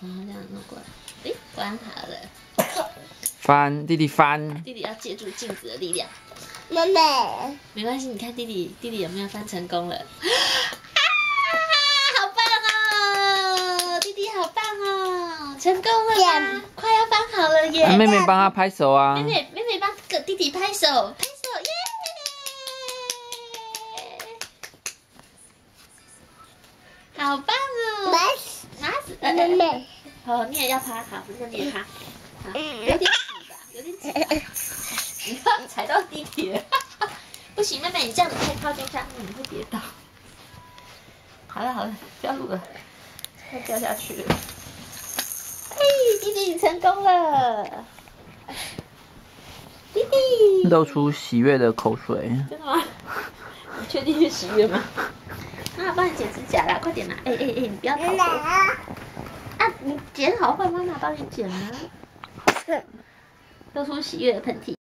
然后这样弄过来，哎，关好了。翻，弟弟翻。弟弟要借助镜子的力量。妹妹，没关系，你看弟弟，弟弟有没有翻成功了？啊，好棒哦！弟弟好棒哦，成功了吗？快要翻好了耶！妹妹帮他拍手啊！妹妹，妹妹帮个弟弟拍手，拍手耶！好棒妹妹，哦，你也要趴，好，那你也趴，好，有点挤吧，有点挤吧，你要 踩到地铁，不行，妹妹，你这样子太靠近上面，你会跌倒。好了好了，不要录了，快掉下去了。嘿，弟弟你成功了，弟弟露出喜悦的口水。真的吗？你确定是喜悦吗？妈 妈帮你剪指甲啦，快点啦！哎哎哎，你不要逃剪好，换妈妈帮你剪啊。露出喜悦的喷嚏。